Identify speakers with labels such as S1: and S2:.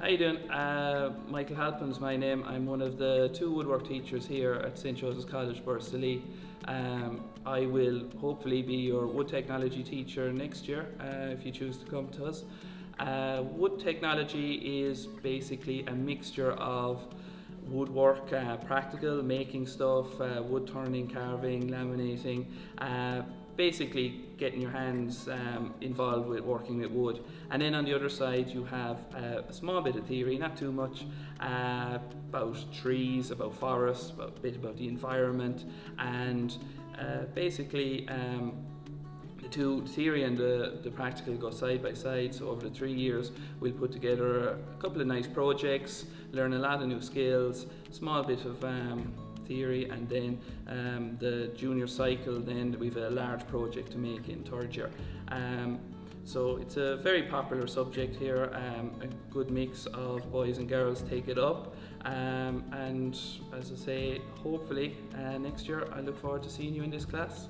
S1: How you doing? Uh, Michael Halpin's my name. I'm one of the two woodwork teachers here at St Joseph's College, Borrisoleigh. Um, I will hopefully be your wood technology teacher next year uh, if you choose to come to us. Uh, wood technology is basically a mixture of woodwork, uh, practical, making stuff, uh, wood turning, carving, laminating, uh, basically getting your hands um, involved with working with wood. And then on the other side, you have uh, a small bit of theory, not too much, uh, about trees, about forests, about, a bit about the environment, and uh, basically um, the two theory and the, the practical go side by side. So over the three years, we'll put together a couple of nice projects, learn a lot of new skills, small bit of um, theory and then um, the junior cycle then we've a large project to make in third year. Um, so it's a very popular subject here, um, a good mix of boys and girls take it up um, and as I say hopefully uh, next year I look forward to seeing you in this class.